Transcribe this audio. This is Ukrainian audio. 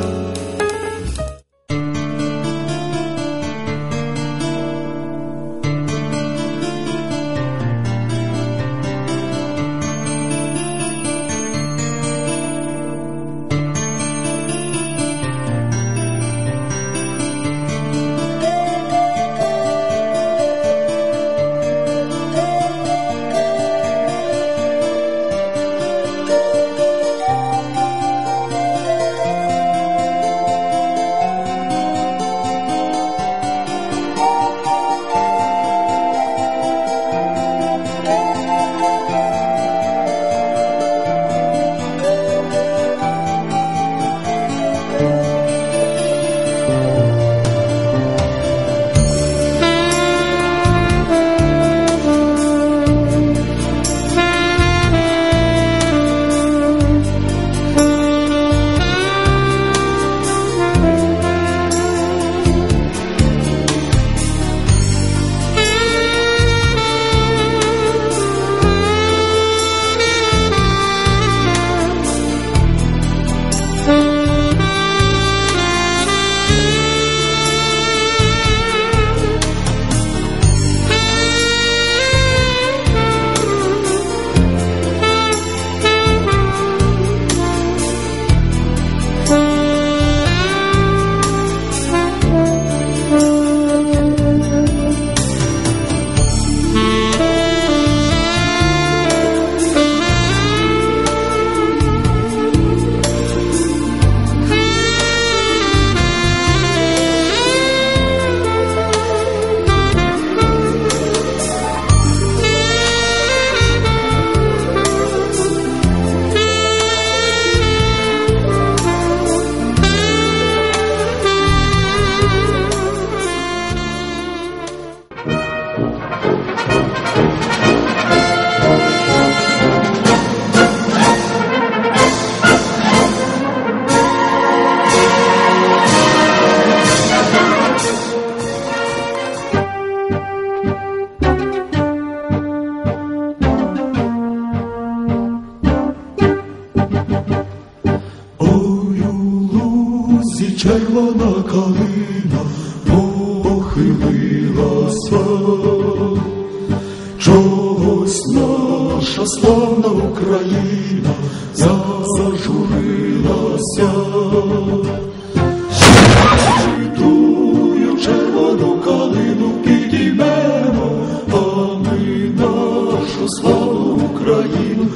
love. червона калина похилилася, чогось наша славна Україна зажурилася, Тую червону калину підіймемо, а ми нашу славну Україну.